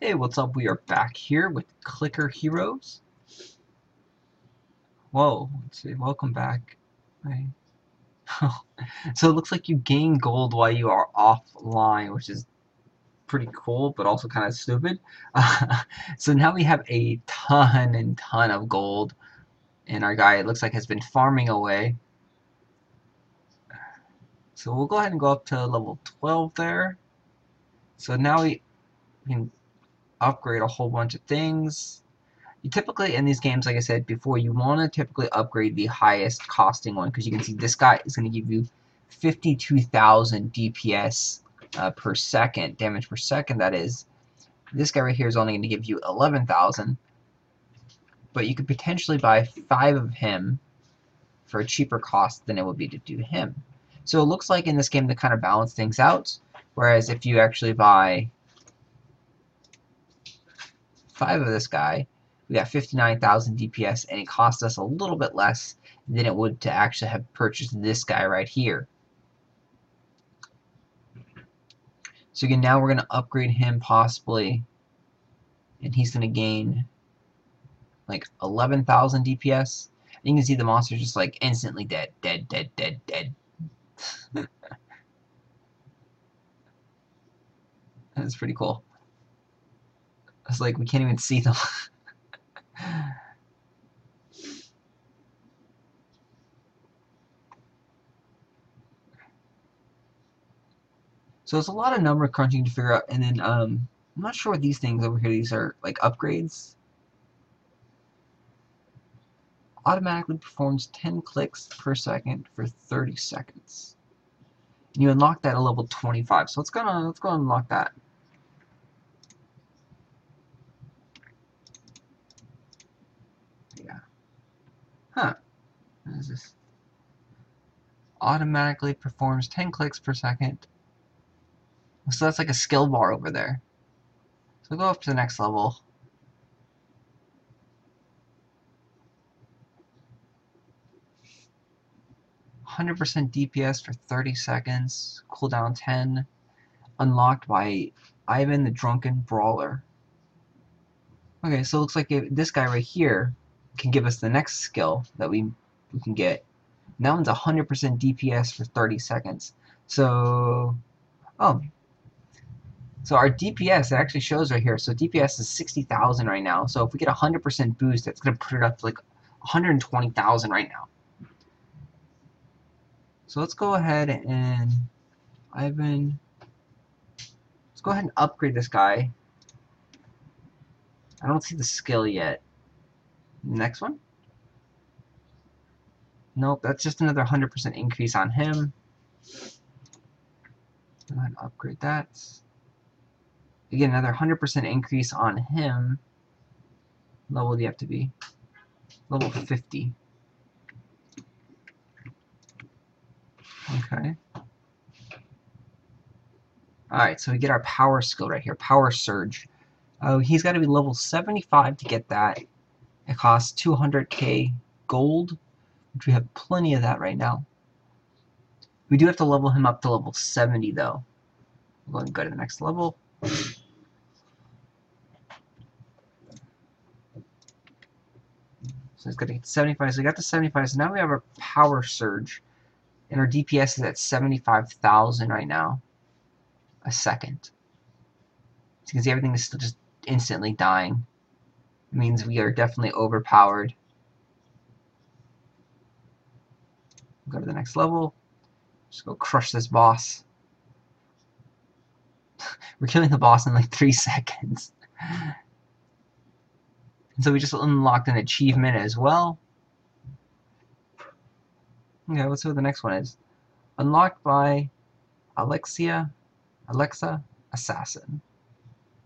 Hey, what's up? We are back here with Clicker Heroes. Whoa, let's see. Welcome back. Right. so it looks like you gain gold while you are offline, which is pretty cool, but also kind of stupid. So now we have a ton and ton of gold, and our guy, it looks like, has been farming away. So we'll go ahead and go up to level 12 there. So now we can upgrade a whole bunch of things. You typically, in these games, like I said before, you want to typically upgrade the highest costing one because you can see this guy is going to give you 52,000 DPS uh, per second, damage per second that is. This guy right here is only going to give you 11,000 but you could potentially buy five of him for a cheaper cost than it would be to do him. So it looks like in this game they kind of balance things out, whereas if you actually buy five of this guy, we got 59,000 DPS, and it cost us a little bit less than it would to actually have purchased this guy right here. So again, now we're going to upgrade him possibly, and he's going to gain like 11,000 DPS. And you can see the monster's just like instantly dead, dead, dead, dead, dead. That's pretty cool. It's like we can't even see them. so it's a lot of number crunching to figure out, and then um, I'm not sure what these things over here. These are like upgrades. Automatically performs 10 clicks per second for 30 seconds. And you unlock that at level 25. So let's go. on, Let's go unlock that. Huh. What is this? Automatically performs 10 clicks per second. So that's like a skill bar over there. So go up to the next level. Hundred percent DPS for 30 seconds, cooldown 10, unlocked by Ivan the Drunken Brawler. Okay, so it looks like this guy right here can give us the next skill that we, we can get. That one's 100% DPS for 30 seconds. So, oh, so our DPS, it actually shows right here, so DPS is 60,000 right now. So if we get a 100% boost, that's going to put it up to like 120,000 right now. So let's go ahead and, Ivan, let's go ahead and upgrade this guy. I don't see the skill yet. Next one. Nope, that's just another 100% increase on him. Go ahead and upgrade that. Get another 100% increase on him. Level do you have to be? Level 50. Okay. Alright, so we get our power skill right here. Power Surge. Oh, he's got to be level 75 to get that. It costs 200k gold, which we have plenty of that right now. We do have to level him up to level 70 though. We'll go to the next level. So it's going to get 75. So we got to 75. So now we have our power surge. And our DPS is at 75,000 right now. A second. So you can see everything is still just instantly dying. It means we are definitely overpowered. Go to the next level. Just go crush this boss. We're killing the boss in like three seconds. And so we just unlocked an achievement as well. Okay, let's see what the next one is. Unlocked by Alexia, Alexa Assassin.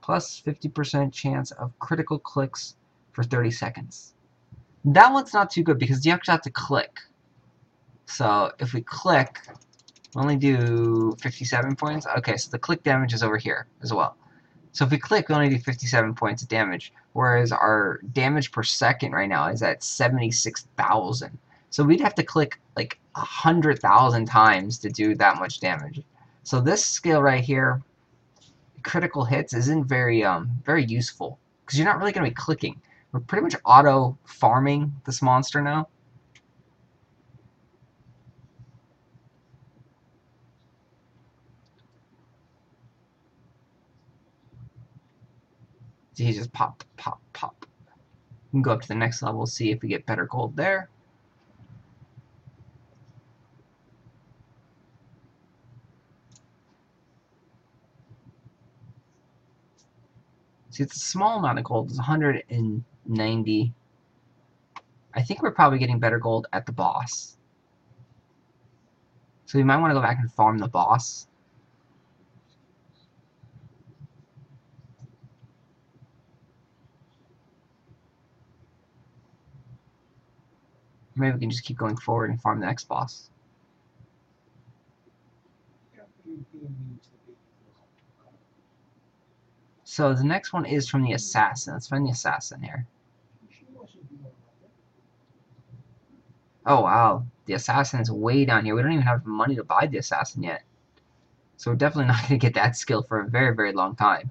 Plus 50% chance of critical clicks for 30 seconds. That one's not too good because you actually have to click. So if we click, we only do 57 points. Okay, so the click damage is over here as well. So if we click, we only do 57 points of damage, whereas our damage per second right now is at 76,000. So we'd have to click like 100,000 times to do that much damage. So this skill right here critical hits isn't very um very useful because you're not really going to be clicking. We're pretty much auto farming this monster now. See, he just pop, pop, pop. We can go up to the next level, see if we get better gold there. See, it's a small amount of gold. It's 190. I think we're probably getting better gold at the boss. So we might want to go back and farm the boss. Maybe we can just keep going forward and farm the next boss. So the next one is from the assassin. Let's find the assassin here. Oh wow, the assassin is way down here. We don't even have money to buy the assassin yet. So we're definitely not going to get that skill for a very, very long time.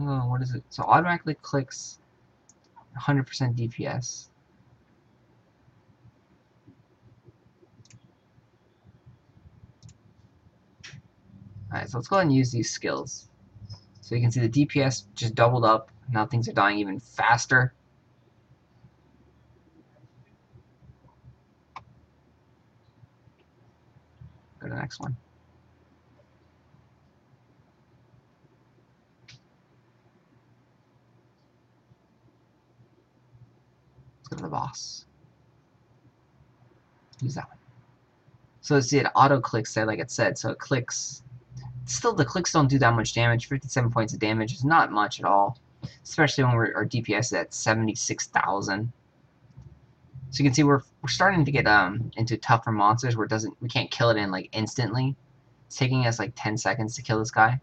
Oh, what is it? So automatically clicks 100% DPS. Alright, so let's go ahead and use these skills. So you can see the DPS just doubled up. Now things are dying even faster. Go to the next one. Let's go to the boss. Use that one. So see it auto clicks there like it said, so it clicks still the clicks don't do that much damage. 57 points of damage is not much at all, especially when our DPS is at 76,000. So you can see we're we're starting to get um into tougher monsters where it doesn't we can't kill it in like instantly. It's taking us like 10 seconds to kill this guy.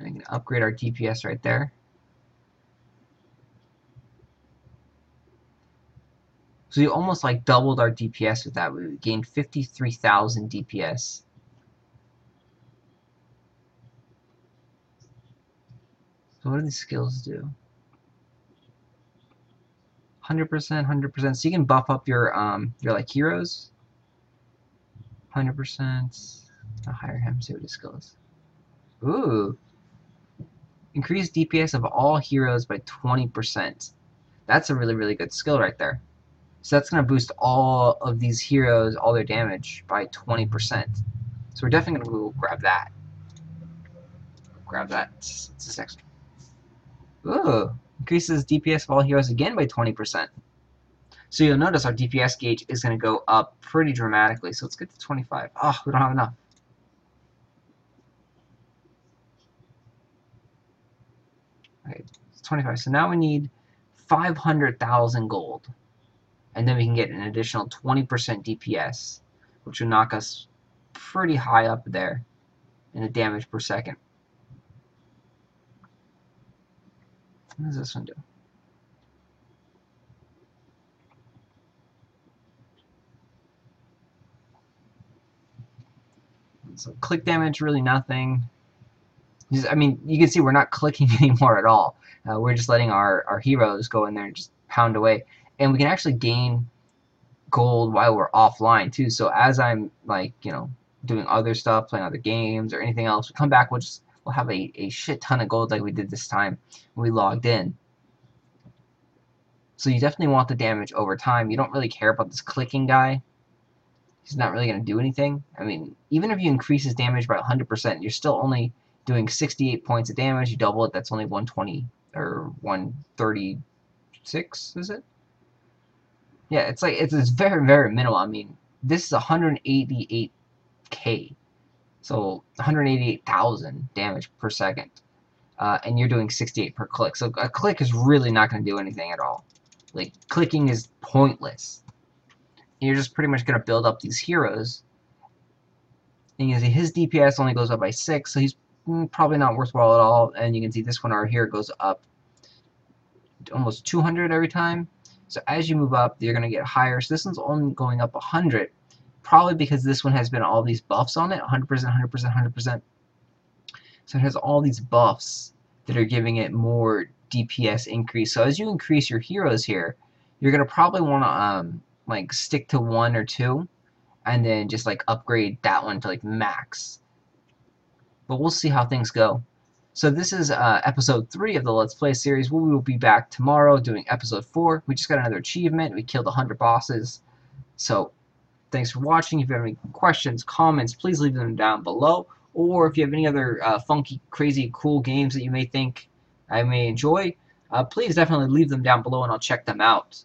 I can upgrade our DPS right there. So we almost like doubled our DPS with that. We gained 53,000 DPS. So what do these skills do? 100%, 100%. So you can buff up your um your like heroes. 100%. I'll hire him, see what his skill is. Ooh. Increase DPS of all heroes by 20%. That's a really, really good skill right there. So that's going to boost all of these heroes, all their damage, by 20%. So we're definitely going to grab that. Grab that. It's this next one? Ooh. Increases DPS of all heroes again by 20%. So you'll notice our DPS gauge is going to go up pretty dramatically. So let's get to 25. Oh, we don't have enough. Okay, 25. So now we need 500,000 gold and then we can get an additional 20% DPS, which will knock us pretty high up there in the damage per second. What does this one do? So click damage, really nothing. Just, I mean, you can see we're not clicking anymore at all. Uh, we're just letting our, our heroes go in there and just pound away and we can actually gain gold while we're offline too. So as I'm like you know doing other stuff, playing other games or anything else, we come back we'll just we'll have a, a shit ton of gold like we did this time when we logged in. So you definitely want the damage over time. You don't really care about this clicking guy. He's not really going to do anything. I mean, even if you increase his damage by 100%, you're still only doing 68 points of damage. You double it, that's only 120 or 136, is it? Yeah, it's like it's, it's very very minimal. I mean, this is 188k, so 188,000 damage per second, uh, and you're doing 68 per click. So a click is really not going to do anything at all. Like clicking is pointless. And You're just pretty much going to build up these heroes. And you can see his DPS only goes up by six, so he's mm, probably not worthwhile at all. And you can see this one right here goes up almost 200 every time So as you move up, you're going to get higher. So this one's only going up 100, probably because this one has been all these buffs on it, 100%, 100%, 100%. So it has all these buffs that are giving it more DPS increase. So as you increase your heroes here, you're going to probably want to um, like stick to one or two and then just like upgrade that one to like max. But we'll see how things go. So this is uh, episode 3 of the Let's Play series. We will be back tomorrow doing episode 4. We just got another achievement. We killed 100 bosses. So thanks for watching. If you have any questions, comments, please leave them down below. Or if you have any other uh, funky, crazy, cool games that you may think I may enjoy, uh, please definitely leave them down below and I'll check them out.